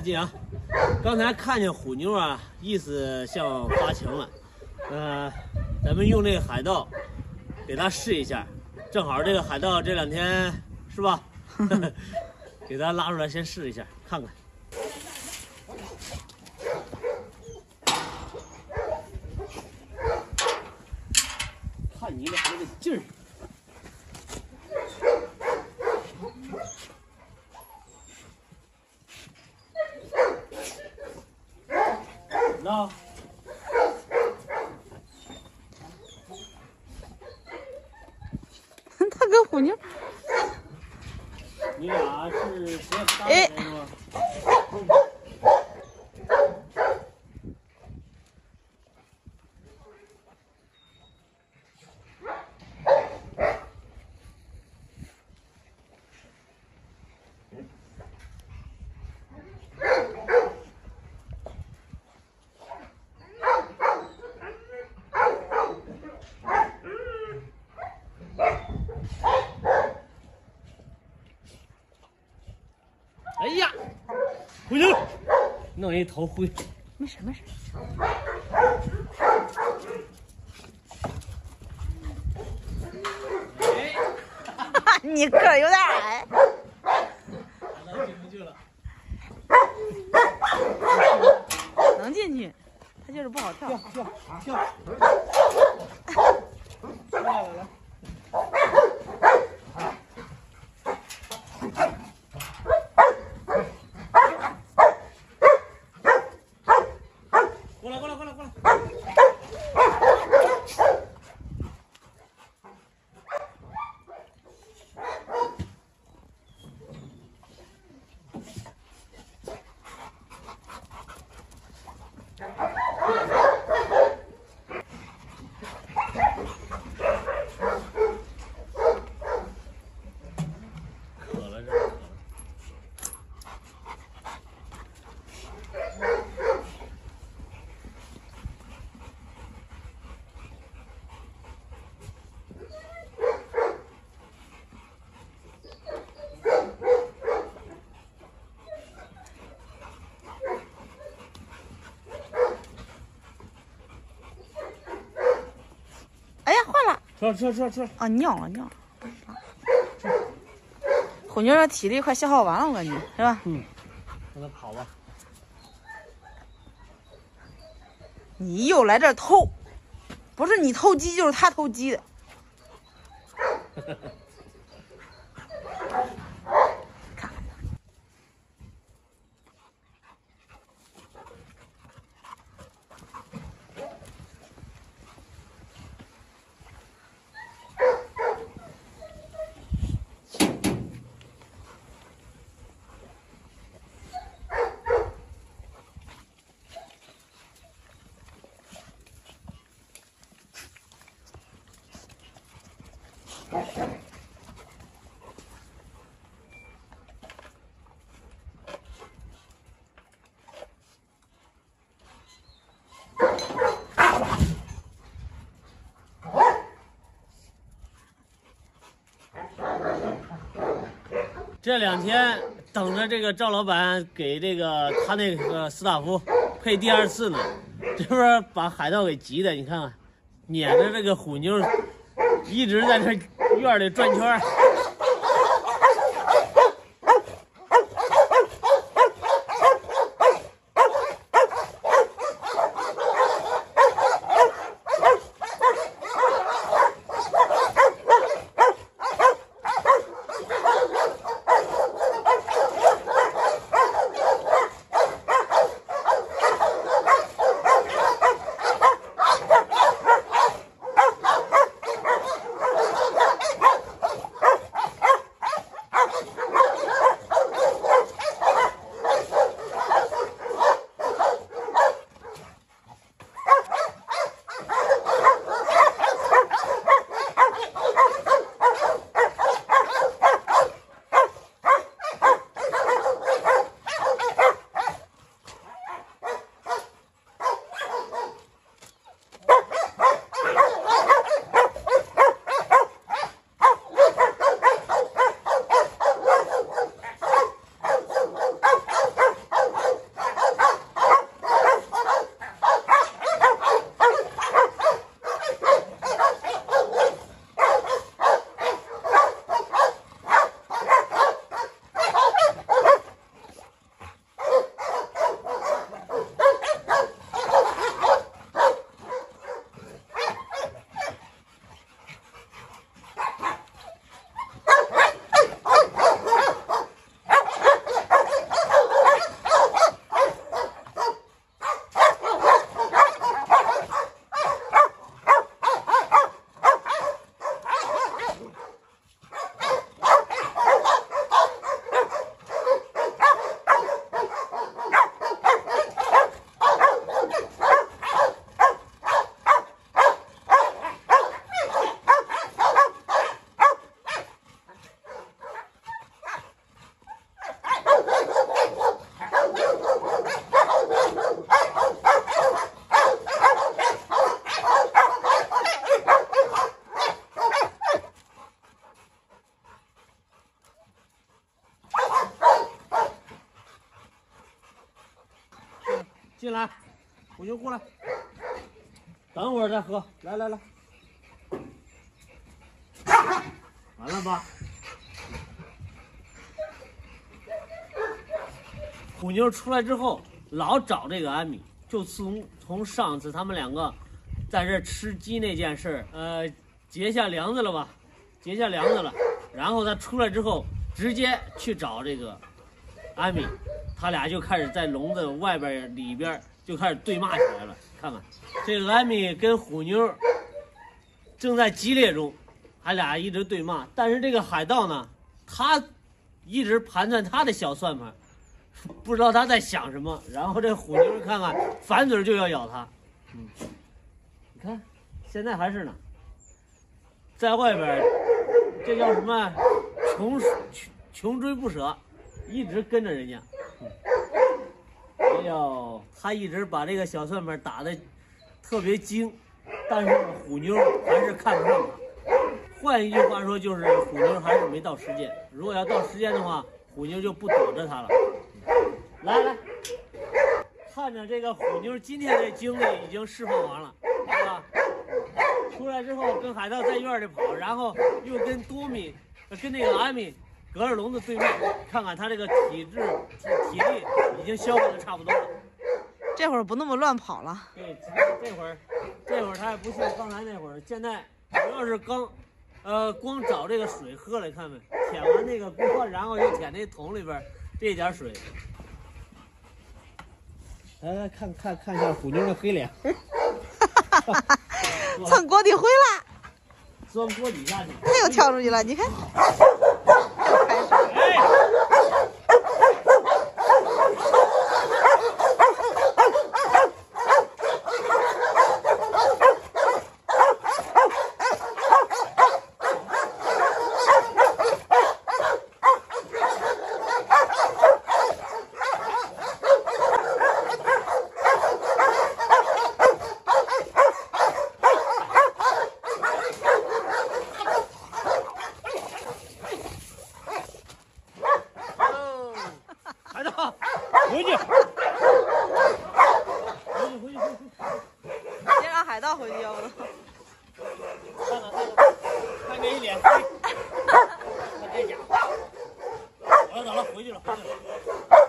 是金阳。刚才看见虎妞啊，意思像发情了。呃，咱们用这个海盗给它试一下，正好这个海盗这两天是吧？给它拉出来先试一下，看。看你俩那个劲儿。那 他跟虎妞，你俩是谁搭哎谁是吧？哎呀，虎妞，弄一头灰。没事没事。哎，你个儿有点矮，海盗进不去了。能进去，他就是不好跳。跳跳，来换了出来出来出来出来！啊，尿了尿了。虎妞这体力快消耗完了，我感觉是吧？嗯让它跑吧。你又来这儿偷，不是你偷鸡就是他偷鸡的。这两天等着这个赵老板给这个他那个斯塔夫配第二次呢，这不是把海盗给急的？你看看，撵着这个虎妞一直在这院里转圈进来，虎妞过来，等会儿再喝。来来来，完了吧？虎妞出来之后，老找这个安米，就从从上次他们两个在这吃鸡那件事儿，呃，结下梁子了吧？结下梁子了。然后他出来之后，直接去找这个安米，他俩就开始在笼子外边里边就开始对骂起来了。看看，这个安米跟虎妞正在激烈中，他俩一直对骂。但是这个海盗呢，他一直盘算他的小算盘。不知道他在想什么，然后这虎妞看看，反嘴就要咬他。嗯，你看，现在还是呢，在外边，这叫什么？穷穷穷追不舍，一直跟着人家。哎呦，他一直把这个小算盘打得特别精，但是虎妞还是看不上他。换一句话说，就是虎妞还是没到时间。如果要到时间的话，虎妞就不躲着他了。来来，看着这个虎妞今天的精力已经释放完了，是吧？出来之后跟海盗在院里跑，然后又跟多米、跟那个阿米隔着笼子对面，看看它这个体质、体力已经消耗的差不多了。这会儿不那么乱跑了。对，这会儿，这会儿他也不像刚才那会儿，现在主要是刚，呃，光找这个水喝了，看没？舔完那个锅，然后又舔那桶里边这点水。来来看看看一下虎妞的黑脸，蹭锅底灰了，钻锅底下去，它又跳出去了，你看。回去，回去，回去，回去。先让海盗回去，要不？看看，看看，看这一脸黑，看这家伙。走了，走了，回去了，回去了。